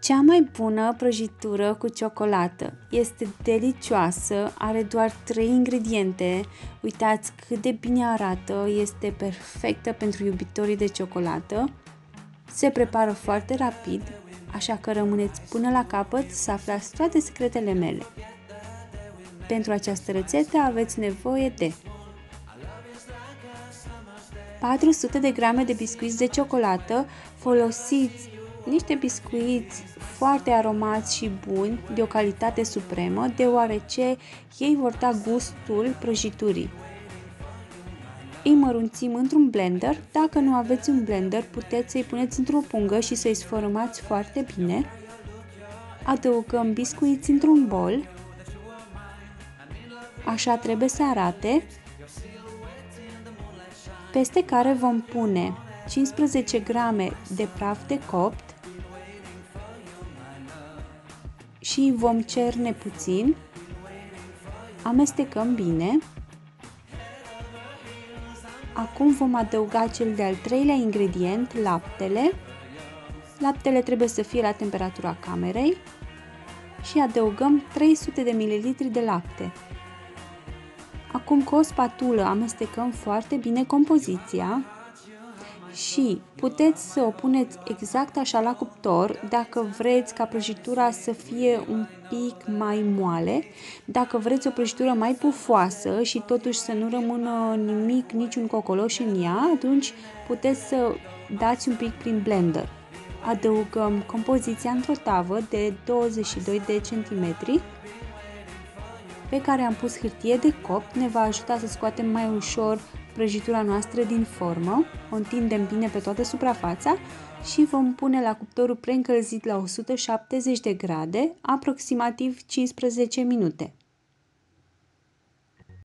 Cea mai bună prăjitură cu ciocolată. Este delicioasă, are doar 3 ingrediente. Uitați cât de bine arată, este perfectă pentru iubitorii de ciocolată. Se prepară foarte rapid, așa că rămâneți până la capăt să aflați toate secretele mele. Pentru această rețetă aveți nevoie de 400 de grame de biscuiți de ciocolată, folosiți niște biscuiți foarte aromați și buni, de o calitate supremă, deoarece ei vor da gustul prăjiturii. Îi mărunțim într-un blender. Dacă nu aveți un blender, puteți să-i puneți într-o pungă și să-i sfărâmați foarte bine. Adăugăm biscuiți într-un bol. Așa trebuie să arate. Peste care vom pune 15 grame de praf de copt, și vom cerne puțin. Amestecăm bine. Acum vom adăuga cel de-al treilea ingredient, laptele. Laptele trebuie să fie la temperatura camerei și adăugăm 300 de ml de lapte. Acum cu o spatulă amestecăm foarte bine compoziția și puteți să o puneți exact așa la cuptor dacă vreți ca prăjitura să fie un pic mai moale, dacă vreți o prăjitură mai pufoasă și totuși să nu rămână nimic, niciun cocoloș în ea, atunci puteți să dați un pic prin blender. Adăugăm compoziția într-o tavă de 22 de centimetri pe care am pus hârtie de copt, ne va ajuta să scoatem mai ușor prăjitura noastră din formă, o întindem bine pe toată suprafața și vom pune la cuptorul preîncălzit la 170 de grade, aproximativ 15 minute.